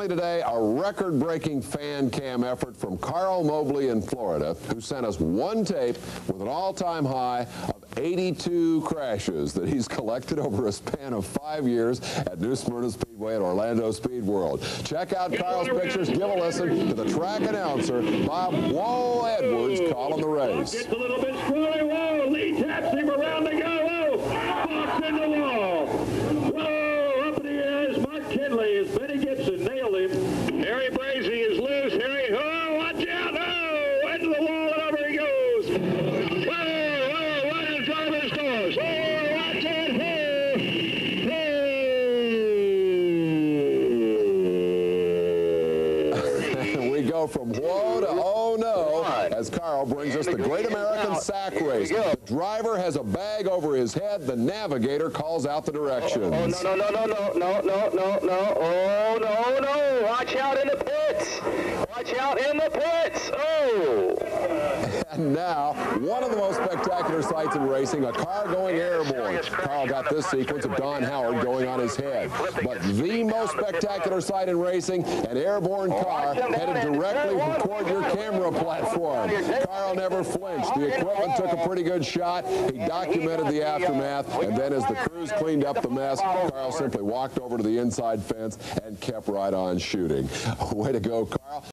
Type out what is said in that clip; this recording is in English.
Finally today, a record-breaking fan cam effort from Carl Mobley in Florida, who sent us one tape with an all-time high of 82 crashes that he's collected over a span of five years at New Smyrna Speedway and Orlando Speed World. Check out Carl's pictures. Give a listen to the track announcer, Bob Wall Edwards, calling the race. Gets a little bit squirrely. Whoa, Lee taps him around the go. Whoa, in the wall. Whoa, up in the air is Mark Kinley as Benny Gibson nailed him. Harry Brazy is loose. Harry, oh, watch out. Oh, into the wall and over he goes. Whoa, whoa, right in driver's doors. Oh, watch out. Hey, we go from whoa to oh no as Carl brings us the Great American Sack Race. The driver has a bag over his head. The navigator calls out the directions. Oh, no, no, no, no, no, no, no, no, no. Oh, no, no. Watch out in the pits. Watch out in the pits. Oh. And now, one of the most spectacular sights in racing, a car going airborne. Carl got this sequence of Don Howard going on his head. But the most spectacular sight in racing, an airborne car headed directly toward your camera platform. Carl never flinched. The equipment took a pretty good shot. He documented the aftermath, and then as the crews cleaned up the mess, Carl simply walked over to the inside fence and kept right on shooting. Way to go, Carl.